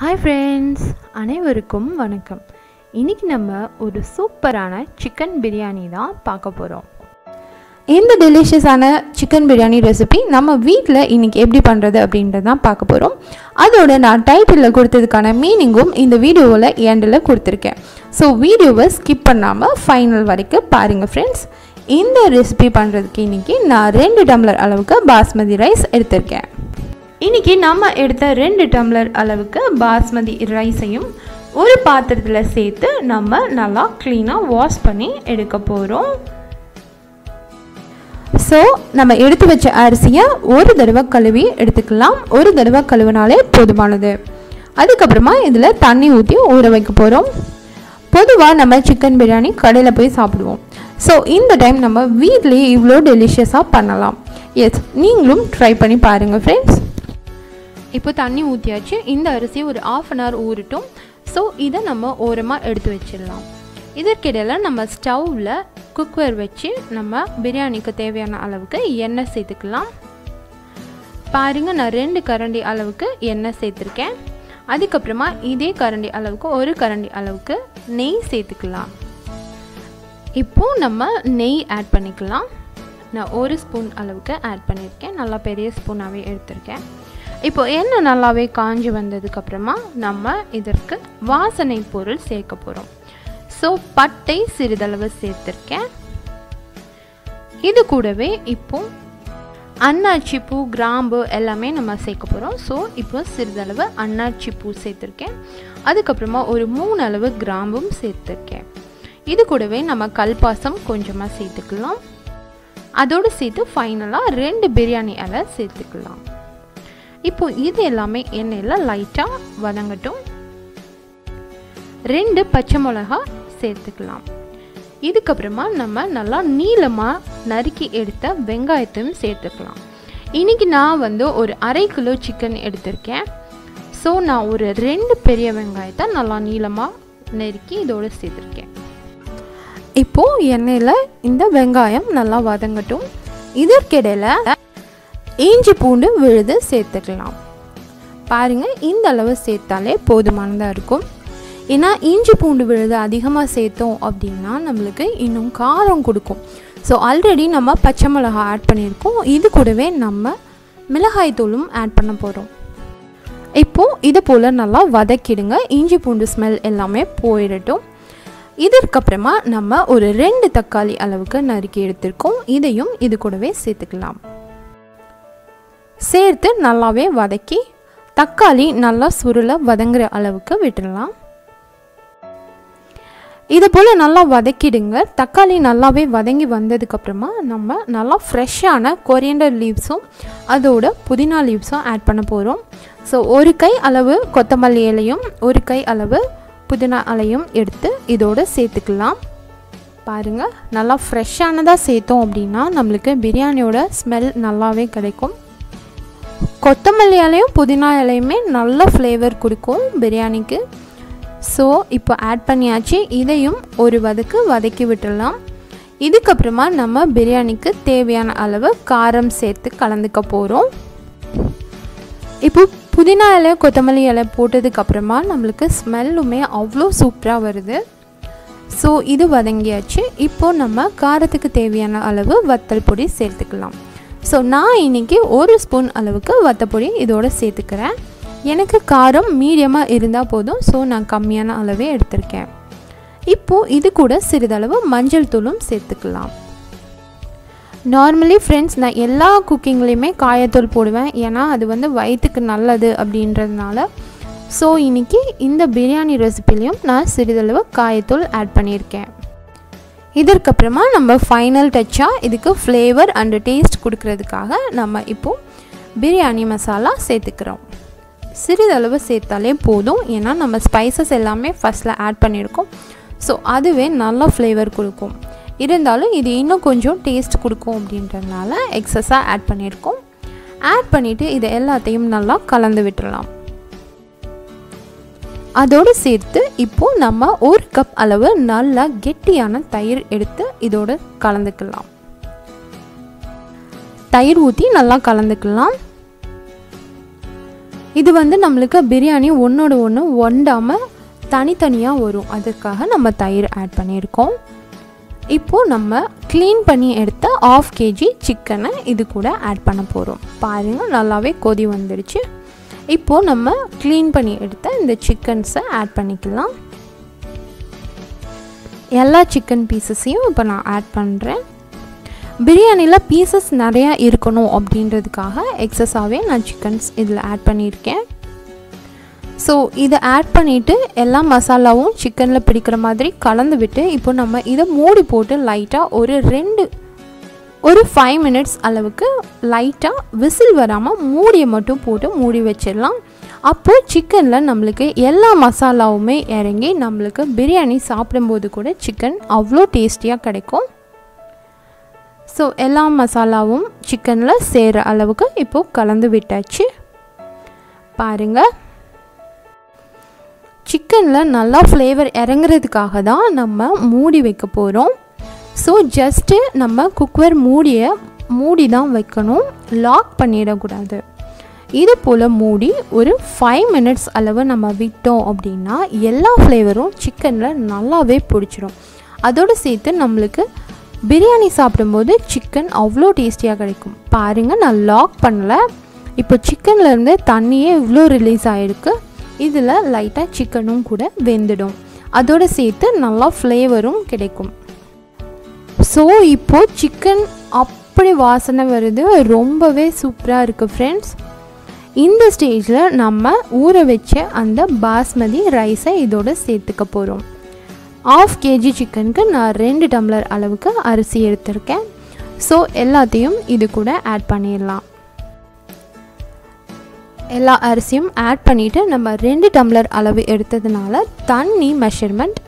Hi friends அனைவருக்கும் வணக்கம். இன்றைக்கி நம்ம ஒரு சூப்பரான சிக்கன் பிரியாணி தான் பார்க்க போகிறோம் இந்த டெலிஷியஸான சிக்கன் பிரியாணி ரெசிபி நம்ம வீட்டில் இன்றைக்கி எப்படி பண்ணுறது அப்படின்றது தான் பார்க்க போகிறோம் அதோட நான் டைட்டிலில் கொடுத்ததுக்கான மீனிங்கும் இந்த வீடியோவில் எண்டில் கொடுத்துருக்கேன். ஸோ வீடியோவை ஸ்கிப் பண்ணாமல் ஃபைனல் வரைக்கும் பாருங்கள் ஃப்ரெண்ட்ஸ் இந்த ரெசிபி பண்ணுறதுக்கு இன்றைக்கி நான் ரெண்டு டம்ளர் அளவுக்கு பாஸ்மதி ரைஸ் எடுத்திருக்கேன். இன்றைக்கி நம்ம எடுத்த ரெண்டு டம்ளர் அளவுக்கு பாஸ்மதி ரைஸையும் ஒரு பாத்திரத்தில் சேர்த்து நம்ம நல்லா க்ளீனாக வாஷ் பண்ணி எடுக்க போகிறோம் ஸோ நம்ம எடுத்து வச்ச அரிசியை ஒரு தடவை கழுவி எடுத்துக்கலாம். ஒரு தடவை கழுவினாலே போதுமானது. அதுக்கப்புறமா இதில் தண்ணி ஊற்றி ஊற வைக்க போகிறோம் பொதுவாக நம்ம சிக்கன் பிரியாணி கடையில் போய் சாப்பிடுவோம். ஸோ இந்த டைம் நம்ம வீட்லேயே இவ்வளோ டெலிஷியஸாக பண்ணலாம். எஸ் நீங்களும் ட்ரை பண்ணி பாருங்கள் ஃப்ரெண்ட்ஸ் இப்போ தண்ணி ஊற்றியாச்சு இந்த அரிசியை ஒரு ஆஃப் அன் ஹவர் ஊறட்டும். ஸோ இதை நம்ம ஓரமாக எடுத்து வச்சிடலாம். இதற்கிடையில் நம்ம ஸ்டவ்வில் குக்கர் வச்சு நம்ம பிரியாணிக்கு தேவையான அளவுக்கு எண்ணெய் சேர்த்துக்கலாம். பாருங்கள் நான் ரெண்டு கரண்டி அளவுக்கு எண்ணெய் சேர்த்துருக்கேன். அதுக்கப்புறமா இதே கரண்டி அளவுக்கு ஒரு கரண்டி அளவுக்கு நெய் சேர்த்துக்கலாம். இப்போது நம்ம நெய் ஆட் பண்ணிக்கலாம். நான் ஒரு ஸ்பூன் அளவுக்கு ஆட் பண்ணியிருக்கேன். நல்லா பெரிய ஸ்பூனாகவே எடுத்திருக்கேன். இப்போ எண்ணெய் நல்லாவே காஞ்சி வந்ததுக்கப்புறமா நம்ம இதற்கு வாசனை பொருள் சேர்க்க போகிறோம் ஸோ பட்டை சிறிதளவு சேர்த்துருக்கேன். இது கூடவே இப்போ அன்னாச்சி பூ கிராம்பு எல்லாமே நம்ம சேர்க்க போகிறோம் ஸோ இப்போ சிறிதளவு அன்னாச்சி பூ சேர்த்துருக்கேன். அதுக்கப்புறமா ஒரு மூணு அளவு கிராம்பும் சேர்த்துருக்கேன். இது கூடவே நம்ம கல்பாசம் கொஞ்சமாக சேர்த்துக்கலாம். அதோடு சேர்த்து ஃபைனலாக ரெண்டு பிரியாணி இலை சேர்த்துக்கலாம். இப்போ இது எல்லாமே எண்ணெயில் லைட்டாக வதங்கட்டும் ரெண்டு பச்சை மிளகா சேர்த்துக்கலாம். இதுக்கப்புறமா நம்ம நல்லா நீளமாக நறுக்கி எடுத்த வெங்காயத்தையும் சேர்த்துக்கலாம். இன்றைக்கி நான் வந்து ஒரு அரை கிலோ சிக்கன் எடுத்திருக்கேன். ஸோ நான் ஒரு ரெண்டு பெரிய வெங்காயத்தை நல்லா நீளமாக நெருக்கி இதோடு சேர்த்துருக்கேன். இப்போது எண்ணெயில் இந்த வெங்காயம் நல்லா வதங்கட்டும். இதற்கிடையில் இஞ்சி பூண்டு விழுது சேர்த்துக்கலாம். பாருங்கள் இந்த அளவு சேர்த்தாலே போதுமானதாக இருக்கும். ஏன்னா இஞ்சி பூண்டு விழுது அதிகமாக சேர்த்தோம் அப்படின்னா நம்மளுக்கு இன்னும் காரம் கொடுக்கும். ஸோ ஆல்ரெடி நம்ம பச்சை மிளகாய் ஆட் பண்ணியிருக்கோம். இது கூடவே நம்ம மிளகாய் தூளும் ஆட் பண்ண போகிறோம் இப்போது இது போல் நல்லா வதக்கிடுங்க. இஞ்சி பூண்டு ஸ்மெல் எல்லாமே போயிடட்டும். இதற்கப்புறமா நம்ம ஒரு ரெண்டு தக்காளி அளவுக்கு நறுக்கி எடுத்திருக்கோம். இதையும் இது கூடவே சேர்த்துக்கலாம். சேர்த்து நல்லாவே வதக்கி தக்காளி நல்லா சுருள வதங்குற அளவுக்கு விட்டுடலாம். இது போல் நல்லா வதக்கிடுங்க. தக்காளி நல்லாவே வதங்கி வந்ததுக்கப்புறமா நம்ம நல்லா ஃப்ரெஷ்ஷான கொரியண்டர் லீவ்ஸும் அதோட புதினா லீவ்ஸும் ஆட் பண்ண போகிறோம் ஸோ ஒரு கை அளவு கொத்தமல்லி இலையும் ஒரு கை அளவு புதினா இலையும் எடுத்து இதோடு சேர்த்துக்கலாம். பாருங்கள் நல்லா ஃப்ரெஷ்ஷானதாக சேர்த்தோம் அப்படின்னா நம்மளுக்கு பிரியாணியோட ஸ்மெல் நல்லாவே கிடைக்கும். கொத்தமல்லி இலையும் புதினா இலையுமே நல்ல ஃப்ளேவர் கொடுக்கும் பிரியாணிக்கு. ஸோ இப்போ ஆட் பண்ணியாச்சு. இதையும் ஒரு வதக்கு வதக்கி விட்டுடலாம். இதுக்கப்புறமா நம்ம பிரியாணிக்கு தேவையான அளவு காரம் சேர்த்து கலந்துக்க போகிறோம் இப்போ புதினா இலை கொத்தமல்லி இலை போட்டதுக்கப்புறமா நம்மளுக்கு ஸ்மெல்லுமே அவ்வளோ சூப்பராக வருது. ஸோ இது வதங்கியாச்சு. இப்போது நம்ம காரத்துக்கு தேவையான அளவு வத்தல் பொடி சேர்த்துக்கலாம். ஸோ நான் இன்றைக்கி ஒரு ஸ்பூன் அளவுக்கு வத்தப்பொடி இதோடு சேர்த்துக்கிறேன். எனக்கு காரம் மீடியமாக இருந்தால் போதும். ஸோ நான் கம்மியான அளவே எடுத்திருக்கேன். இப்போது இது கூட சிறிதளவு மஞ்சள் தூளும் சேர்த்துக்கலாம். நார்மலி ஃப்ரெண்ட்ஸ் நான் எல்லா குக்கிங்லேயுமே காயத்தூள் போடுவேன். ஏன்னா அது வந்து வயிற்றுக்கு நல்லது அப்படின்றதுனால. ஸோ இன்றைக்கி இந்த பிரியாணி ரெசிப்பிலையும் நான் சிறிதளவு காயத்தூள் ஆட் பண்ணியிருக்கேன். இதற்கப்புறமா நம்ம ஃபைனல் டச்சாக இதுக்கு ஃப்ளேவர் அண்டு டேஸ்ட் கொடுக்கறதுக்காக நம்ம இப்போது பிரியாணி மசாலா சேர்த்துக்கிறோம். சிறிதளவு சேர்த்தாலே போதும். ஏன்னா நம்ம ஸ்பைசஸ் எல்லாமே ஃபஸ்ட்டில் ஆட் பண்ணியிருக்கோம். ஸோ அதுவே நல்ல ஃப்ளேவர் கொடுக்கும். இருந்தாலும் இது இன்னும் கொஞ்சம் டேஸ்ட் கொடுக்கும் அப்படின்றதுனால எக்ஸஸாக ஆட் பண்ணியிருக்கோம். ஆட் பண்ணிவிட்டு இதை எல்லாத்தையும் நல்லா கலந்து விட்டுடலாம் அதோடு சேர்த்து இப்போது நம்ம ஒரு கப் அளவு நல்லா கெட்டியான தயிர் எடுத்து இதோடு கலந்துக்கலாம். தயிர் ஊற்றி நல்லா கலந்துக்கலாம். இது வந்து நம்மளுக்கு பிரியாணி ஒன்றோட ஒன்று ஒண்டாமல் தனித்தனியாக வரும். அதுக்காக நம்ம தயிர் ஆட் பண்ணியிருக்கோம். இப்போது நம்ம க்ளீன் பண்ணி எடுத்த ஆஃப் கேஜி சிக்கனை இது கூட ஆட் பண்ண போகிறோம் பாருங்கள் நல்லாவே கொதி வந்துடுச்சு இப்போது நம்ம க்ளீன் பண்ணி எடுத்த இந்த சிக்கன்ஸை ஆட் பண்ணிக்கலாம். எல்லா சிக்கன் பீசஸையும் இப்போ நான் ஆட் பண்ணுறேன் பிரியாணியில் பீசஸ் நிறையா இருக்கணும் அப்படின்றதுக்காக எக்ஸஸாகவே நான் சிக்கன்ஸ் இதில் ஆட் பண்ணியிருக்கேன். ஸோ இதை ஆட் பண்ணிவிட்டு எல்லா மசாலாவும் சிக்கனில் பிடிக்கிற மாதிரி கலந்து விட்டு இப்போ நம்ம இதை மூடி போட்டு லைட்டாக ஒரு ரெண்டு ஒரு ஃபைவ் மினிட்ஸ் அளவுக்கு லைட்டாக விசில் வராமல் மூடியை மட்டும் போட்டு மூடி வச்சிடலாம். அப்போது சிக்கனில் நம்மளுக்கு எல்லா மசாலாவுமே இறங்கி நம்மளுக்கு பிரியாணி சாப்பிடும்போது கூட சிக்கன் அவ்வளோ டேஸ்டியாக கிடைக்கும். ஸோ எல்லா மசாலாவும் சிக்கனில் சேர்கிற அளவுக்கு இப்போது கலந்து விட்டாச்சு. பாருங்கள் சிக்கனில் நல்லா ஃப்ளேவர் இறங்குறதுக்காக தான் நம்ம மூடி வைக்க போகிறோம் ஸோ ஜஸ்ட்டு நம்ம குக்கர் மூடியை மூடி தான் வைக்கணும். லாக் பண்ணிடக்கூடாது. இது போல் மூடி ஒரு ஃபைவ் மினிட்ஸ் அளவு நம்ம விட்டோம் அப்படின்னா எல்லா ஃப்ளேவரும் சிக்கனில் நல்லாவே பிடிச்சிரும். அதோடு சேர்த்து நம்மளுக்கு பிரியாணி சாப்பிடும்போது சிக்கன் அவ்வளோ டேஸ்டியாக கிடைக்கும். பாருங்கள் நான் லாக் பண்ணல. இப்போ சிக்கன்லேருந்து தண்ணியே இவ்வளோ ரிலீஸ் ஆகிருக்கு இதில் லைட்டாக சிக்கனும் கூட வெந்துடும். அதோடு சேர்த்து நல்லா ஃப்ளேவரும் கிடைக்கும். ஸோ இப்போது சிக்கன் அப்படி வாசனை வருது. ரொம்பவே சூப்பராக இருக்குது ஃப்ரெண்ட்ஸ் இந்த ஸ்டேஜில் நம்ம ஊற வச்ச அந்த பாஸ்மதி ரைஸை இதோட சேர்த்துக்க போகிறோம் ஆஃப் கேஜி சிக்கனுக்கு நான் ரெண்டு டம்ளர் அளவுக்கு அரிசி எடுத்திருக்கேன். ஸோ எல்லாத்தையும் இது கூட ஆட் பண்ணிடலாம். எல்லா அரிசியும் ஆட் பண்ணிவிட்டு நம்ம ரெண்டு டம்ளர் அளவு எடுத்ததுனால தண்ணி மெஷர்மெண்ட்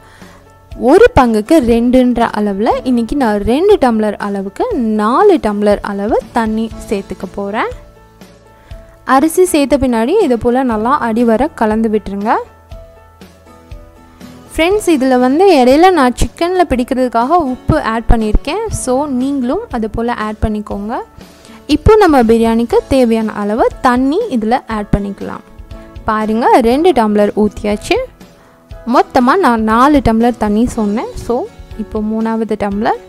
ஒரு பங்குக்கு ரெண்டுன்ற அளவில் இன்றைக்கி நான் ரெண்டு டம்ளர் அளவுக்கு நாலு டம்ளர் அளவு தண்ணி சேர்த்துக்க போகிறேன் அரிசி சேர்த்த பின்னாடி இதை போல் நல்லா அடிவர கலந்து விட்டுருங்க. ஃப்ரெண்ட்ஸ் இதில் வந்து இடையில நான் சிக்கனில் பிடிக்கிறதுக்காக உப்பு ஆட் பண்ணியிருக்கேன். ஸோ நீங்களும் அது போல் ஆட் பண்ணிக்கோங்க. இப்போ நம்ம பிரியாணிக்கு தேவையான அளவு தண்ணி இதில் ஆட் பண்ணிக்கலாம். பாருங்கள் ரெண்டு டம்ளர் ஊற்றியாச்சு மொத்தமாக நான் நாலு டம்ளர் தண்ணி சொன்னேன். ஸோ இப்போ மூணாவது டம்ளர்.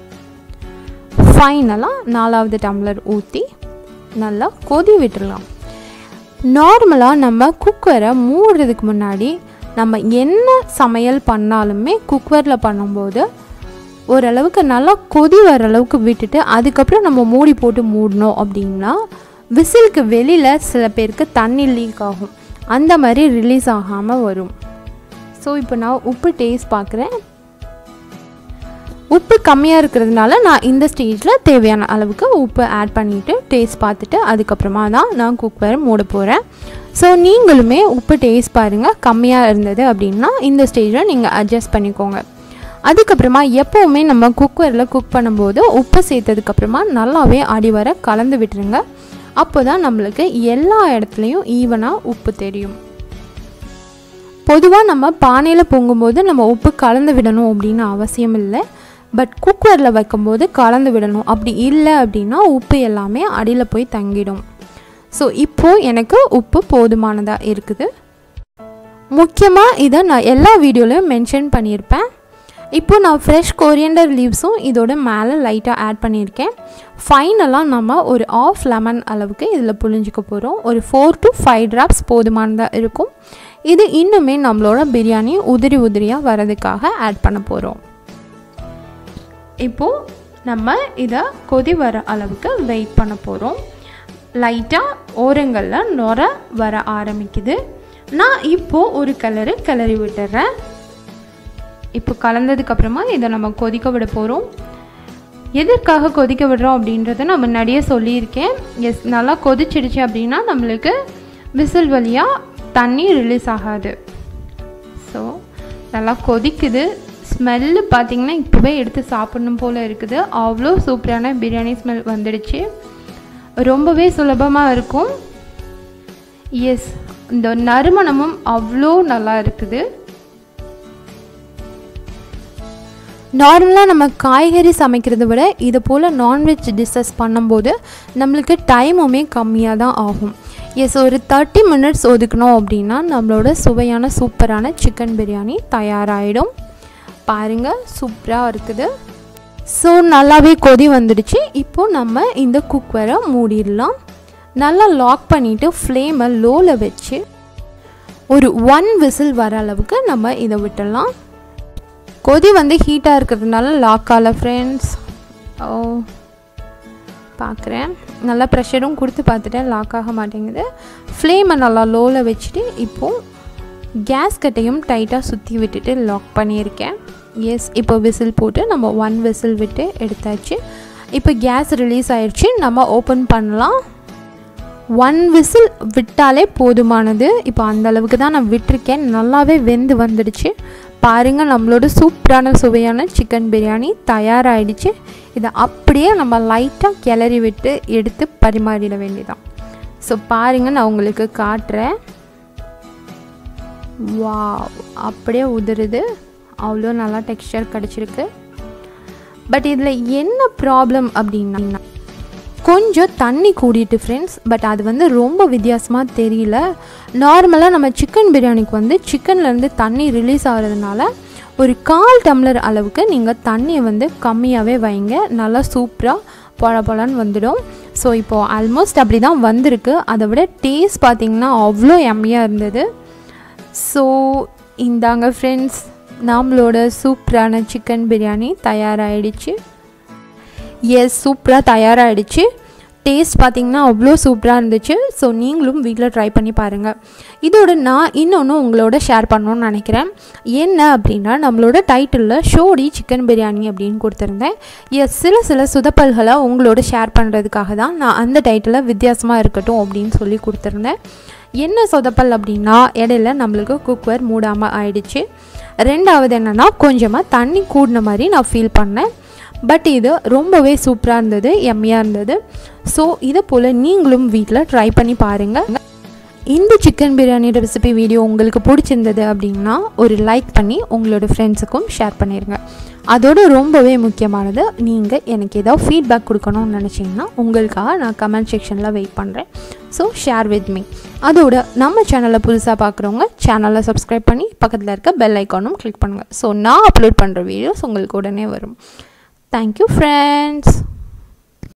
ஃபைனலாக நாலாவது டம்ளர் ஊற்றி நல்லா கொதி விட்டுடலாம். நார்மலாக நம்ம குக்கரை மூடுறதுக்கு முன்னாடி நம்ம என்ன சமையல் பண்ணாலுமே குக்கரில் பண்ணும்போது ஓரளவுக்கு நல்லா கொதி வர அளவுக்கு விட்டுட்டு அதுக்கப்புறம் நம்ம மூடி போட்டு மூடணும் அப்படின்னா விசிலுக்கு வெளியில் சில பேருக்கு தண்ணி லீக் ஆகும். அந்த மாதிரி ரிலீஸ் ஆகாமல் வரும். ஸோ இப்போ நான் உப்பு டேஸ்ட் பார்க்குறேன். உப்பு கம்மியாக இருக்கிறதுனால நான் இந்த ஸ்டேஜில் தேவையான அளவுக்கு உப்பு ஆட் பண்ணிவிட்டு டேஸ்ட் பார்த்துட்டு அதுக்கப்புறமா தான் நான் குக்கரை மூட போகிறேன் ஸோ நீங்களுமே உப்பு டேஸ்ட் பாருங்கள் கம்மியாக இருந்தது அப்படின்னா இந்த ஸ்டேஜில் நீங்கள் அட்ஜஸ்ட் பண்ணிக்கோங்க. அதுக்கப்புறமா எப்போவுமே நம்ம குக்கரில் குக் பண்ணும்போது உப்பு சேர்த்ததுக்கப்புறமா நல்லாவே அடி வர கலந்து விட்டுருங்க. அப்போ தான் நம்மளுக்கு எல்லா இடத்துலையும் ஈவனாக உப்பு தெரியும். பொதுவாக நம்ம பானையில் பொங்கும்போது நம்ம உப்பு கலந்து விடணும் அப்படின்னு அவசியம் இல்லை. பட் குக்கரில் வைக்கும்போது கலந்து விடணும். அப்படி இல்லை அப்படின்னா உப்பு எல்லாமே அடியில் போய் தங்கிடும். ஸோ இப்போது எனக்கு உப்பு போதுமானதாக இருக்குது. முக்கியமாக இதை நான் எல்லா வீடியோலையும் மென்ஷன் பண்ணியிருப்பேன். இப்போ நான் ஃப்ரெஷ் கொரியண்டர் லீவ்ஸும் இதோட மேலே லைட்டாக ஆட் பண்ணியிருக்கேன். ஃபைனலாக நம்ம ஒரு ஆஃப் லெமன் அளவுக்கு இதில் புழிஞ்சிக்க போகிறோம் ஒரு ஃபோர் டு ஃபைவ் ட்ராப்ஸ் போதுமானதாக இருக்கும். இது இன்னுமே நம்மளோட பிரியாணி உதிரி உதிரியாக வரதுக்காக ஆட் பண்ண போகிறோம் இப்போது நம்ம இதை கொதி வர அளவுக்கு வெயிட் பண்ண போகிறோம் லைட்டாக ஓரங்களில் நுர வர ஆரம்பிக்குது. நான் இப்போது ஒரு கலரு கிளறி விட்டுறேன். இப்போ கலந்ததுக்கப்புறமா இதை நம்ம கொதிக்க விட போகிறோம் எதற்காக கொதிக்க விடுறோம் அப்படின்றத நான் முன்னாடியே சொல்லியிருக்கேன். எஸ் நல்லா கொதிச்சிடுச்சு அப்படின்னா நம்மளுக்கு விசில் வழியாக தண்ணி ரிலீஸ் ஆகாது. ஸோ நல்லா கொதிக்குது. ஸ்மெல்லு பார்த்திங்கன்னா இப்போவே எடுத்து சாப்பிடணும் போல் இருக்குது. அவ்வளோ சூப்பரான பிரியாணி ஸ்மெல் வந்துடுச்சு. ரொம்பவே சுலபமாக இருக்கும். எஸ் இந்த நறுமணமும் அவ்வளோ நல்லா இருக்குது. நார்மலாக நம்ம காய்கறி சமைக்கிறத விட இது போல் நான்வெஜ் டிஷ்ஷஸ் பண்ணும்போது நம்மளுக்கு டைமுமே கம்மியாக தான் ஆகும். எஸ் ஒரு தேர்ட்டி மினிட்ஸ் ஒதுக்கணும் அப்படின்னா நம்மளோட சுவையான சூப்பரான சிக்கன் பிரியாணி தயாராகிடும் பாருங்கள் சூப்பராக இருக்குது. ஸோ நல்லாவே கொதி வந்துடுச்சு. இப்போது நம்ம இந்த குக்கரை மூடிடலாம். நல்லா லாக் பண்ணிவிட்டு ஃப்ளேமை லோவில் வச்சு ஒரு ஒன் விசில் வர அளவுக்கு நம்ம இதை விட்டுடலாம். கொதி வந்து ஹீட்டாக இருக்கிறதுனால லாக் ஆகல ஃப்ரெண்ட்ஸ் ஓ oh. பார்க்குறேன் நல்லா ப்ரெஷரும் கொடுத்து பார்த்துட்டேன். லாக் ஆக மாட்டேங்குது. ஃப்ளேமை நல்லா லோவில் வச்சுட்டு இப்போது கேஸ் கட்டையும் டைட்டாக சுற்றி விட்டுட்டு லாக் பண்ணியிருக்கேன். எஸ் இப்போ விசில் போட்டு நம்ம ஒன் விசில் விட்டு எடுத்தாச்சு. இப்போ கேஸ் ரிலீஸ் ஆயிடுச்சு நம்ம ஓப்பன் பண்ணலாம். ஒன் விசில் விட்டாலே போதுமானது. இப்போ அந்த அளவுக்கு தான் நான் விட்டிருக்கேன். நல்லாவே வெந்து வந்துடுச்சு. பாருங்கள் நம்மளோட சூப்பரான சுவையான சிக்கன் பிரியாணி தயாராகிடுச்சு இதை அப்படியே நம்ம லைட்டாக கிளறி விட்டு எடுத்து பரிமாறிட வேண்டியதான் ஸோ பாருங்கள் நான் உங்களுக்கு காட்டுறேன். வா அப்படியே உதிருது. அவ்வளோ நல்லா டெக்ஸ்டர் கிடச்சிருக்கு. பட் இதில் என்ன ப்ராப்ளம் அப்படின்னா கொஞ்சம் தண்ணி கூடிட்டு ஃப்ரெண்ட்ஸ் பட் அது வந்து ரொம்ப வித்தியாசமாக தெரியல. நார்மலாக நம்ம சிக்கன் பிரியாணிக்கு வந்து சிக்கன்லேருந்து தண்ணி ரிலீஸ் ஆகிறதுனால ஒரு கால் டம்ளர் அளவுக்கு நீங்கள் தண்ணியை வந்து கம்மியாகவே வைங்க. நல்லா சூப்பராக பொழ பொழன்னு வந்துடும். ஸோ இப்போது ஆல்மோஸ்ட் அப்படி தான் வந்திருக்கு. அதை விட டேஸ்ட் பார்த்திங்கன்னா அவ்வளோ எம்மியாக இருந்தது. ஸோ இந்தாங்க ஃப்ரெண்ட்ஸ் நம்மளோட சூப்பரான சிக்கன் பிரியாணி தயாராகிடுச்சு எஸ் சூப்பராக தயாராகிடுச்சு டேஸ்ட் பார்த்திங்கன்னா அவ்வளோ சூப்பராக இருந்துச்சு. ஸோ நீங்களும் வீட்டில் ட்ரை பண்ணி பாருங்கள் இதோட நான் இன்னொன்று உங்களோட ஷேர் பண்ணணும்னு நினைக்கிறேன். என்ன அப்படின்னா நம்மளோட டைட்டிலில் ஷோடி சிக்கன் பிரியாணி அப்படின்னு கொடுத்துருந்தேன். எஸ் சில சில சுதப்பல்களை உங்களோட ஷேர் பண்ணுறதுக்காக தான் நான் அந்த டைட்டிலில் வித்தியாசமாக இருக்கட்டும் அப்படின்னு சொல்லி கொடுத்துருந்தேன். என்ன சொதப்பல் அப்படின்னா இடையில நம்மளுக்கு குக்கர் மூடாமல் ஆயிடுச்சு. ரெண்டாவது என்னென்னா கொஞ்சமாக தண்ணி கூடின மாதிரி நான் ஃபீல் பண்ணேன். பட் இது ரொம்பவே சூப்பராக இருந்தது எம்மியாக இருந்தது. ஸோ இதை போல் நீங்களும் வீட்டில் ட்ரை பண்ணி பாருங்கள் இந்த சிக்கன் பிரியாணி ரெசிபி வீடியோ உங்களுக்கு பிடிச்சிருந்தது அப்படின்னா ஒரு லைக் பண்ணி உங்களோட ஃப்ரெண்ட்ஸுக்கும் ஷேர் பண்ணிடுங்க அதோட ரொம்பவே முக்கியமானது நீங்கள் எனக்கு ஏதாவது ஃபீட்பேக் கொடுக்கணும்னு நினச்சிங்கன்னா உங்களுக்காக நான் கமெண்ட் செக்ஷனில் வெயிட் பண்ணுறேன் ஸோ ஷேர் வித் மீ அதோட நம்ம சேனலை புதுசாக பார்க்குறவங்க சேனலை சப்ஸ்கிரைப் பண்ணி பக்கத்தில் இருக்க பெல் ஐக்கானும் கிளிக் பண்ணுங்கள் ஸோ நான் அப்லோட் பண்ணுற வீடியோஸ் உங்களுக்கு உடனே வரும். Thank you friends